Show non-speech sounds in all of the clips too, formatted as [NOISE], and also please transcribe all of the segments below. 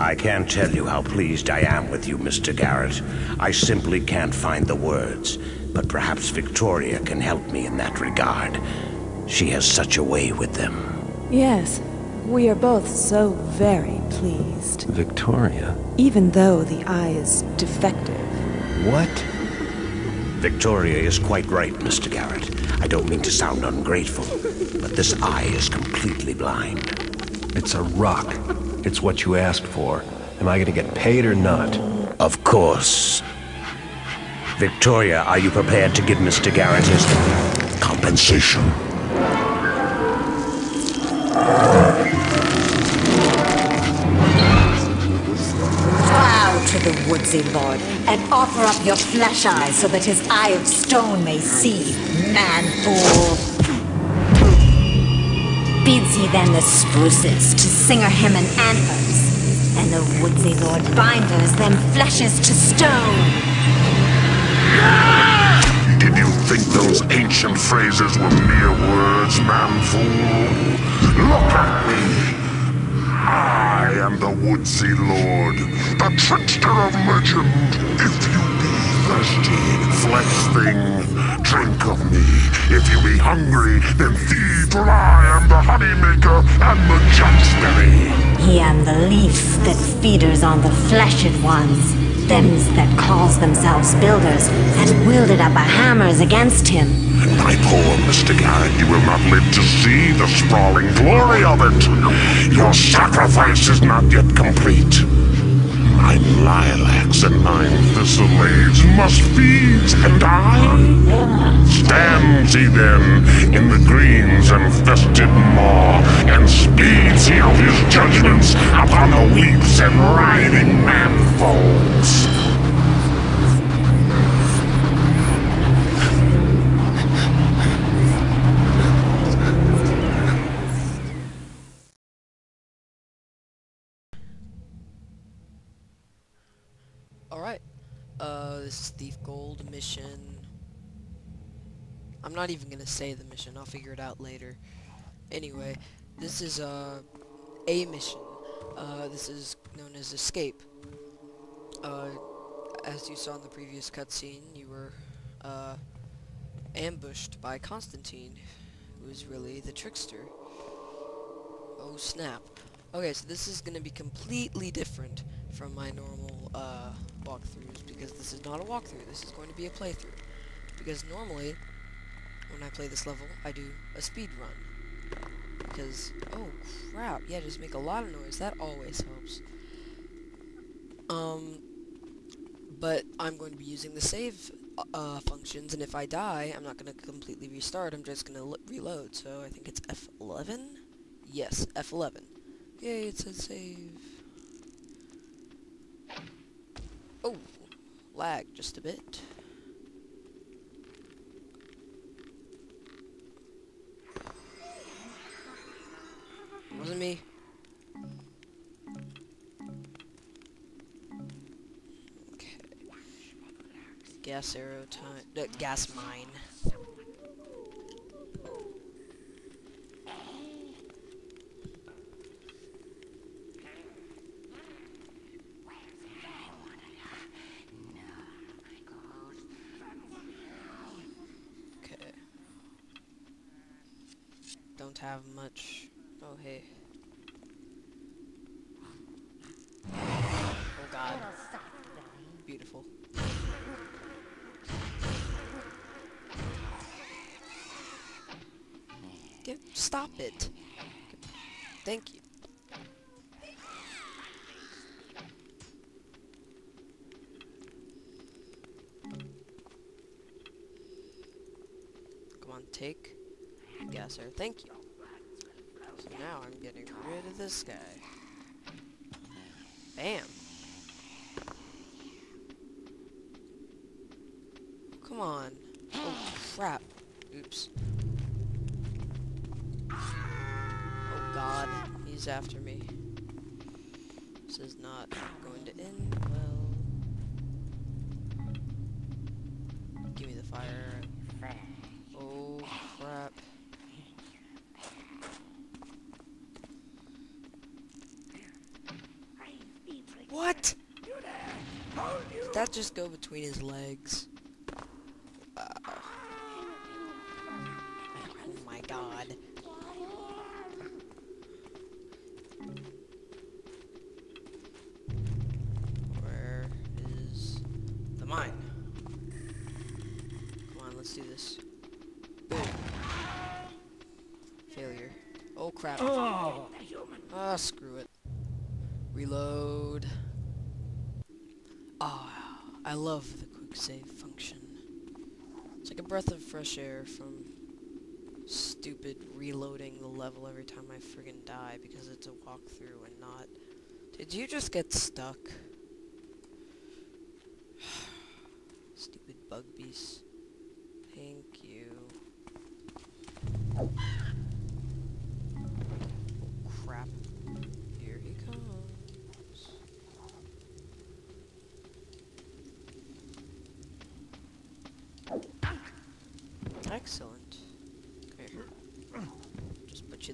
I can't tell you how pleased I am with you, Mr. Garrett. I simply can't find the words. But perhaps Victoria can help me in that regard. She has such a way with them. Yes, we are both so very pleased. Victoria? Even though the eye is defective. What? Victoria is quite right, Mr. Garrett. I don't mean to sound ungrateful, but this eye is completely blind. It's a rock. It's what you asked for. Am I gonna get paid or not? Of course. Victoria, are you prepared to give Mr. Garrett his compensation? Bow to the woodsy lord, and offer up your flesh eyes so that his eye of stone may see, man fool. Bids he then the spruces to singer him an anthems, and the woodsy lord binders them fleshes to stone. Did you think those ancient phrases were mere words, man fool? Look at me! I am the Woodsy Lord, the trickster of legend. If you be thirsty, flesh thing, drink of me. If you be hungry, then feed, for I am the honey maker and the judgeberry. He am the leaf that feeders on the fleshed ones, thems that calls themselves builders, and wielded up a hammers against him. My poor Mr. Garrett, you will not live to see the sprawling glory of it. Your sacrifice is not yet complete. Nine lilacs and nine thistleades must feed, and I? Stands he then in the greens and fested maw, and speeds he out his judgments upon the weeps and writhing manfolds. Alright. Uh, this is Thief Gold mission. I'm not even gonna say the mission, I'll figure it out later. Anyway, this is, uh, a mission. Uh, this is known as Escape. Uh, as you saw in the previous cutscene, you were, uh, ambushed by Constantine, who is really the trickster. Oh snap. Okay, so this is gonna be completely different from my normal, uh, walkthroughs, because this is not a walkthrough, this is going to be a playthrough. Because normally, when I play this level, I do a speed run. Because, oh crap, yeah, just make a lot of noise, that always helps. Um, but I'm going to be using the save uh, functions, and if I die, I'm not going to completely restart, I'm just going to reload, so I think it's F11? Yes, F11. Yay, it says save. Oh, lag just a bit. Wasn't me. Okay. Gas arrow time. Uh, gas mine. Okay. Don't have much. Oh, hey. Oh god. Beautiful. Get, stop it. Thank you. Come on, take gasser. Thank you. So now I'm getting rid of this guy. Bam. Come on. Oh, crap. Oops. Oh god, he's after me. This is not going to end well. Give me the fire. Oh, crap. What? Did that just go between his legs? Wow. Oh my god. Where is the mine? Come on, let's do this. Boom. Failure. Oh crap. Oh, Ah, screw it. Reload. Ah, I love the quick save function. It's like a breath of fresh air from stupid reloading the level every time I friggin' die because it's a walkthrough and not... Did you just get stuck? [SIGHS] Stupid bug beast. Thank you.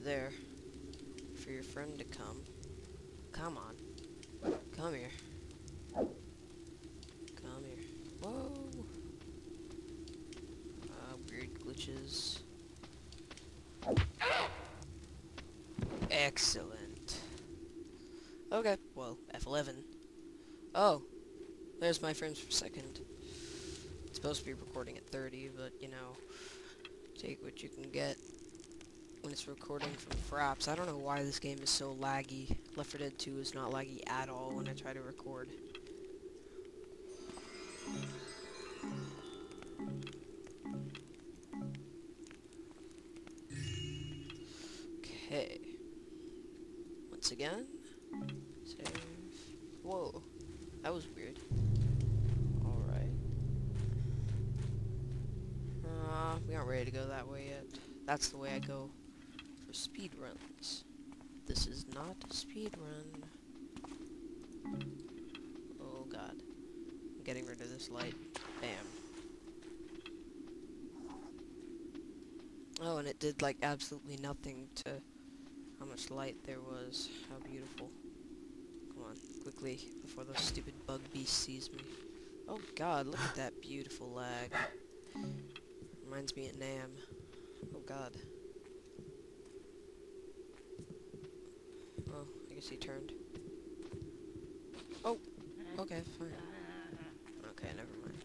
There. For your friend to come. Come on. Come here. Come here. Whoa! Uh, weird glitches. Excellent. Okay, well, F11. Oh, there's my frames per second. It's supposed to be recording at 30, but, you know, take what you can get when it's recording from Fraps. I don't know why this game is so laggy. Left 4 Dead 2 is not laggy at all when I try to record. Okay. Once again. Save. Whoa. That was weird. Alright. Uh, we aren't ready to go that way yet. That's the way I go for speed runs. This is not a speed run. Oh god. I'm getting rid of this light. Bam. Oh, and it did like absolutely nothing to how much light there was. How beautiful. Come on, quickly, before those stupid bug beast sees me. Oh god, look at that beautiful lag. Reminds me of Nam. Oh god. Guess he turned. Oh, okay, fine. Okay, never mind.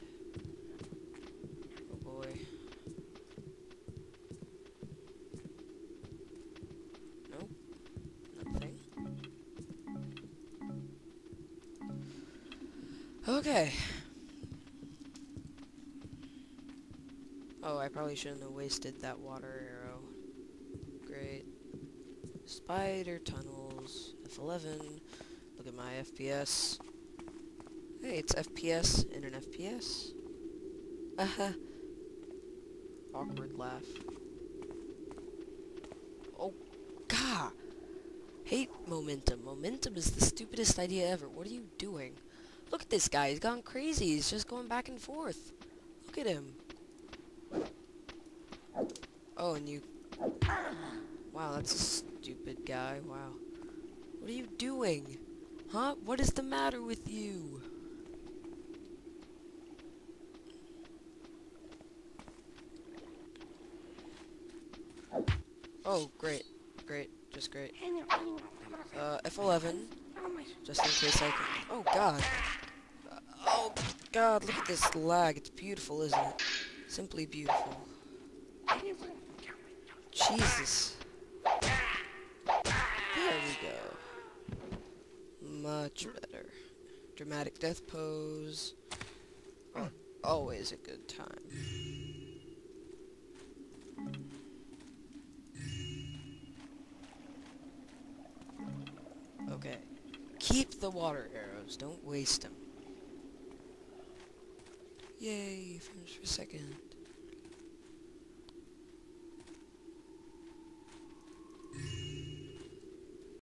Oh boy. Nope. Nothing. Okay. Oh, I probably shouldn't have wasted that water arrow. Great. Spider tunnels. F11. Look at my FPS. Hey, it's FPS in an FPS. Aha. Uh-huh. Awkward laugh. Oh, God. Hate momentum. Momentum is the stupidest idea ever. What are you doing? Look at this guy. He's gone crazy. He's just going back and forth. Look at him. Oh, and you... Wow, that's a stupid guy. Wow. What are you doing? Huh? What is the matter with you? Oh, great. Great. Just great. Uh, F11. Just in case I can... Oh, God. Uh, oh, God, look at this lag. It's beautiful, isn't it? Simply beautiful. Jesus. There we go. Much better. Dramatic death pose. Always a good time. Okay. Keep the water arrows. Don't waste them. Yay, frames per second.